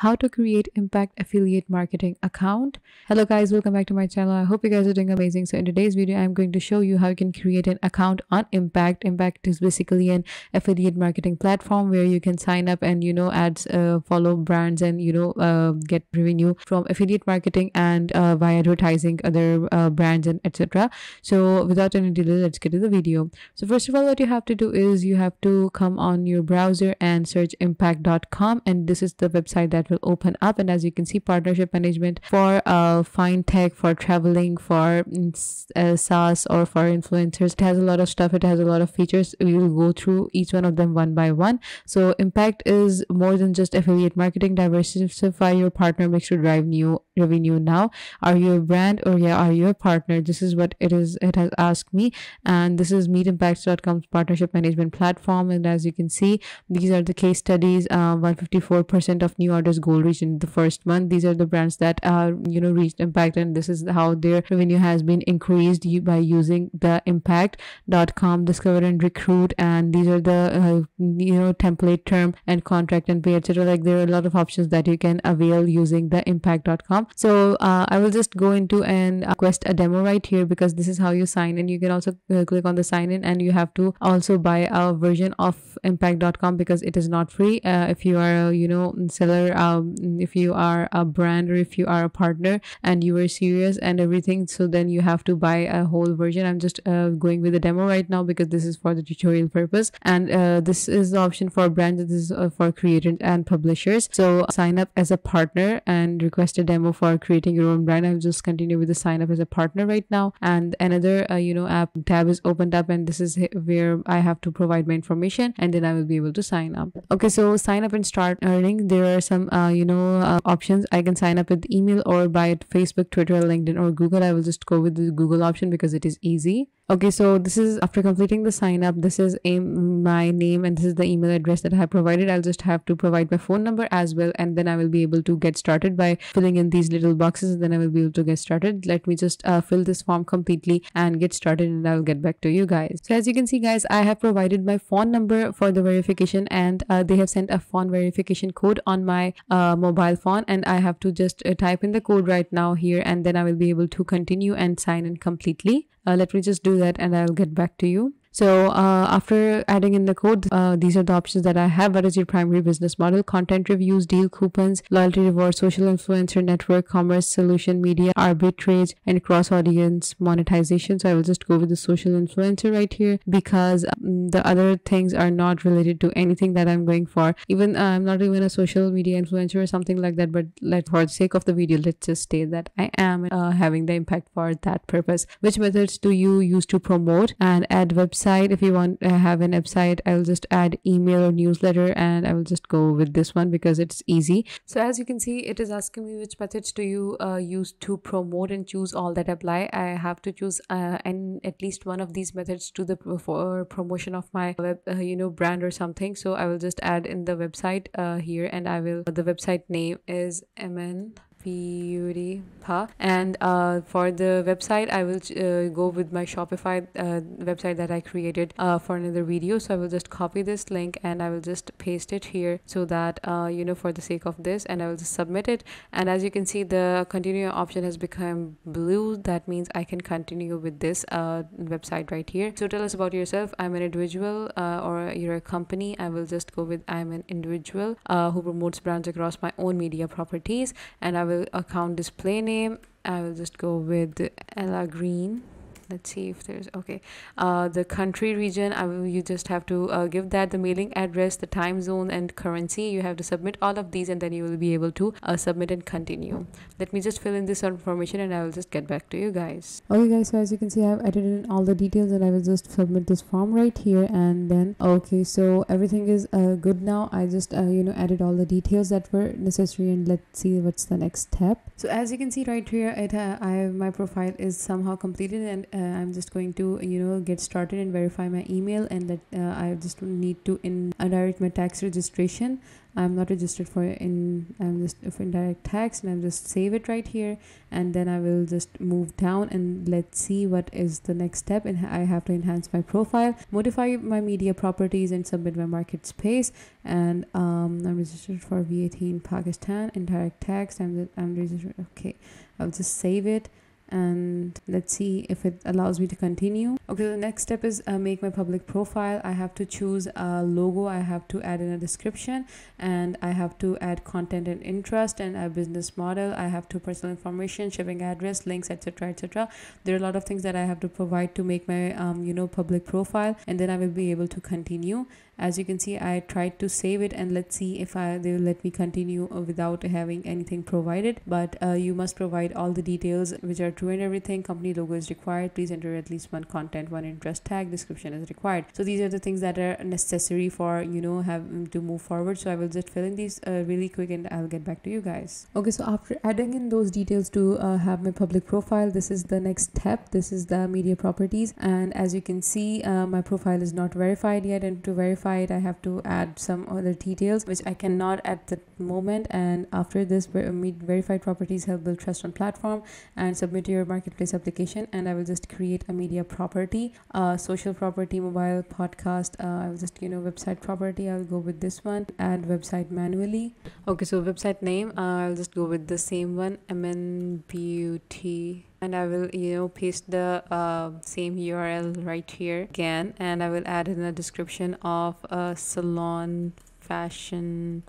how to create impact affiliate marketing account. Hello guys. Welcome back to my channel. I hope you guys are doing amazing. So in today's video i'm going to show you how you can create an account on impact. Impact is basically an affiliate marketing platform where you can sign up and you know ads uh, follow brands and you know uh, get revenue from affiliate marketing and uh, by advertising other uh, brands and etc so without any delay let's get to the video. So first of all what you have to do is you have to come on your browser and search impact.com and this is the website that will open up. And as you can see partnership management for uh fintech for traveling for mm, uh, SaaS or for influencers it has a lot of stuff. It has a lot of features. We will go through each one of them one by one. So impact is more than just affiliate marketing. Diversify your partner. Mix to drive new revenue now. Are you a brand or yeah are you a partner? This is what it is it has asked me. And this is meetimpacts.com's partnership management platform. And as you can see these are the case studies. Uh, 154 percent of new orders goal reached in the first month. These are the brands that are you know reached impact and this is how their revenue has been increased by using the impact.com discover and recruit and these are the uh, you know template term and contract and pay etc like there are a lot of options that you can avail using the impact.com so uh, i will just go into and request a demo right here because this is how you sign in. You can also uh, click on the sign in and you have to also buy a version of impact.com because it is not free. Uh, if you are a, you know seller um, if you are a brand or if you are a partner and you are serious and everything so then you have to buy a whole version. I'm just uh, going with the demo right now because this is for the tutorial purpose. And uh, this is the option for brands this is uh, for creators and publishers. So sign up as a partner and request a demo for creating your own brand. I'll just continue with the sign up as a partner right now. And another uh, you know app tab is opened up and this is where i have to provide my information and then i will be able to sign up. Okay so sign up and start earning. There are some uh, you know uh, options. I can sign up with email or by facebook twitter linkedin or google. I will just go with the google option because it is easy okay so this is after completing the sign up this is a, my name and this is the email address that i have provided. I'll just have to provide my phone number as well and then i will be able to get started by filling in these little boxes and then i will be able to get started. Let me just uh, fill this form completely and get started and i'll get back to you guys. So as you can see guys i have provided my phone number for the verification and uh, they have sent a phone verification code on my uh, mobile phone and i have to just uh, type in the code right now here and then i will be able to continue and sign in completely uh, let me just do that and I'll get back to you. So uh, after adding in the code, uh, these are the options that I have. What is your primary business model? Content reviews, deal coupons, loyalty rewards, social influencer network, commerce solution, media, arbitrage, and cross audience monetization. So I will just go with the social influencer right here because um, the other things are not related to anything that I'm going for. Even uh, I'm not even a social media influencer or something like that. But let for the sake of the video, let's just state that I am uh, having the impact for that purpose. Which methods do you use to promote and add website? Website. If you want to have an website i will just add email or newsletter and i will just go with this one because it's easy. So as you can see it is asking me which methods do you uh, use to promote and choose all that apply. I have to choose uh, and at least one of these methods to the for promotion of my web uh, you know brand or something. So i will just add in the website uh, here and i will the website name is mn beauty pa and uh, for the website i will uh, go with my shopify uh, website that i created uh, for another video. So i will just copy this link and i will just paste it here so that uh, you know for the sake of this and i will just submit it. And as you can see the continue option has become blue. That means i can continue with this uh, website right here. So tell us about yourself. I'm an individual or you're a company. I will just go with i'm an individual who promotes brands across my own media properties. And i will account display name. I will just go with Ella Green let's see if there's okay. Uh, the country region I will you just have to uh, give that the mailing address the time zone and currency. You have to submit all of these and then you will be able to uh, submit and continue. Let me just fill in this information and I will just get back to you guys. Okay guys so as you can see I've edited in all the details and I will just submit this form right here and then okay so everything is uh, good now. I just uh, you know added all the details that were necessary and let's see what's the next step. So as you can see right here it uh, I my profile is somehow completed and uh, i'm just going to you know get started and verify my email and that uh, i just need to in direct my tax registration. I'm not registered for in I'm just for indirect tax and I'm just save it right here and then I will just move down and let's see what is the next step and I have to enhance my profile modify my media properties and submit my market space and um, I'm registered for VAT in Pakistan indirect tax I'm, I'm registered okay I'll just save it and let's see if it allows me to continue. Okay the next step is uh, make my public profile. I have to choose a logo. I have to add in a description. And i have to add content and interest and a business model. I have to personal information shipping address links etc etc there are a lot of things that i have to provide to make my um, you know public profile. And then i will be able to continue. As you can see i tried to save it. And let's see if I, they will let me continue uh, without having anything provided. But uh, you must provide all the details which are true and everything company logo is required please enter at least one content one interest tag description is required. So these are the things that are necessary for you know have to move forward. So i will just fill in these uh, really quick and i'll get back to you guys. Okay so after adding in those details to uh, have my public profile this is the next step. This is the media properties. And as you can see uh, my profile is not verified yet. And to verify it i have to add some other details which i cannot at the moment. And after this meet verified properties help build trust on platform and submit your marketplace application and i will just create a media property uh, social property mobile podcast uh, i will just you know website property. I'll go with this one add website manually. Okay so website name uh, i'll just go with the same one mnbut and I will you know paste the uh, same URL right here again. And I will add in a description of a salon fashion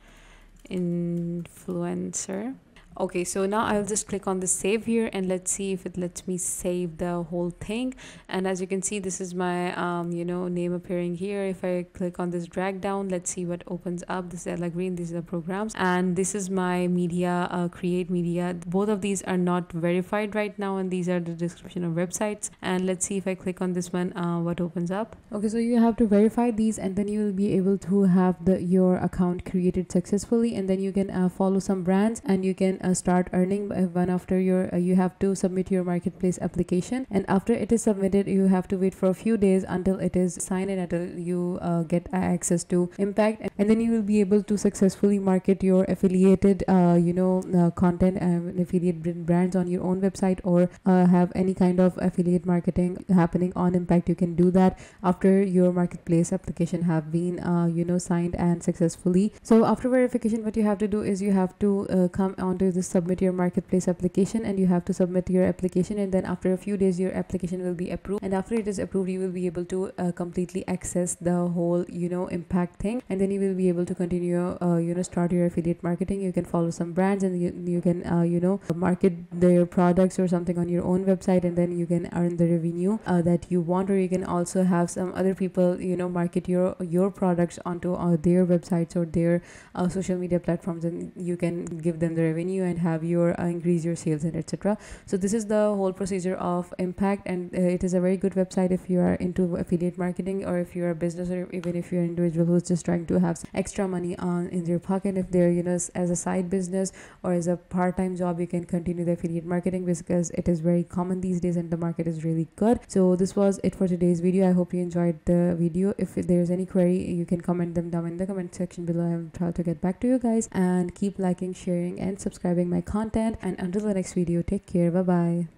influencer okay so now i'll just click on the save here and let's see if it lets me save the whole thing. And as you can see this is my um you know name appearing here. If i click on this drag down let's see what opens up. This is Ella Green these are programs. And this is my media uh, create media. Both of these are not verified right now and these are the description of websites. And let's see if i click on this one uh, what opens up. Okay so you have to verify these and then you will be able to have the your account created successfully. And then you can uh, follow some brands and you can uh, start earning one after your uh, you have to submit your marketplace application. And after it is submitted you have to wait for a few days until it is signed in until you uh, get access to impact. And then you will be able to successfully market your affiliated uh, you know uh, content and affiliate brands on your own website or uh, have any kind of affiliate marketing happening on impact you can do that after your marketplace application have been you know signed and successfully. So after verification what you have to do is you have to come onto submit your marketplace application and you have to submit your application and then after a few days your application will be approved. And after it is approved you will be able to uh, completely access the whole you know impact thing. And then you will be able to continue uh, you know start your affiliate marketing. You can follow some brands and you, you can uh, you know market their products or something on your own website and then you can earn the revenue uh, that you want. Or you can also have some other people you know market your your products onto uh, their websites or their uh, social media platforms and you can give them the revenue and have your uh, increase your sales and etc so this is the whole procedure of impact and uh, it is a very good website if you are into affiliate marketing or if you're a business or even if you're an individual who's just trying to have extra money on in your pocket. If they're you know as a side business or as a part-time job you can continue the affiliate marketing because it is very common these days and the market is really good. So this was it for today's video. I hope you enjoyed the video. If there's any query you can comment them down in the comment section below. I will try to get back to you guys. And keep liking sharing and my content and until the next video take care. Bye bye